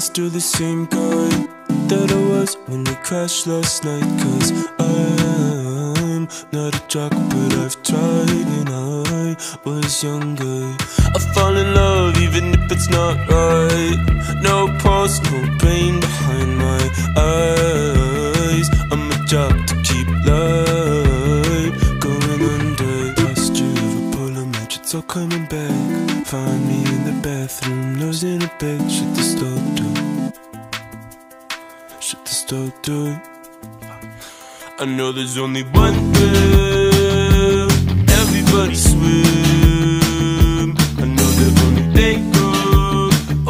still the same guy that I was when we crashed last night. Cause I'm not a jock, but I've tried when I was younger. I fall in love even if it's not right. No pulse, no pain behind my eyes. I'm a jock to keep life going under. Past you, a polar match, it's all coming back. Find me in the bathroom, nose in a bed, shut the stove door. Stove door. I know there's only one will. Everybody swim. I know the only they go.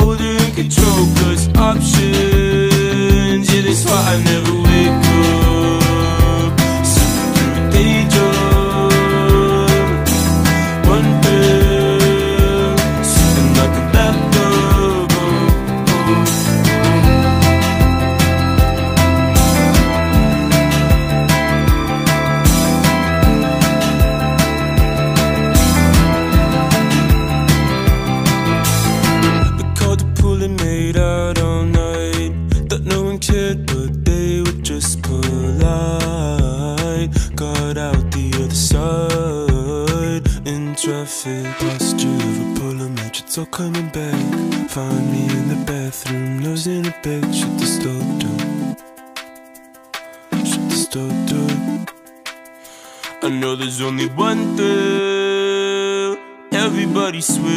Older in control, plus options. Traffic. You of a match, it's all coming back. Find me in the bathroom, nose in a bed, shut the stove door. Shut the stove door. I know there's only one thing Everybody swim.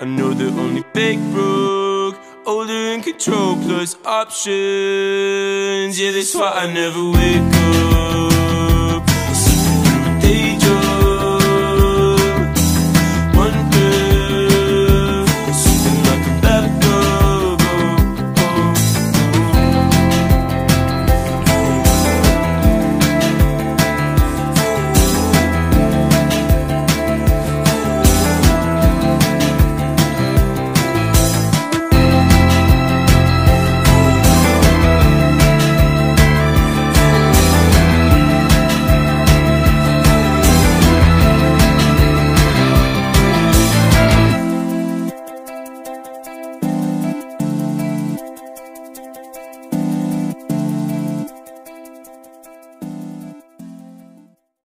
I know they're only big broke. Older in control plus options. Yeah, that's why I never wake up.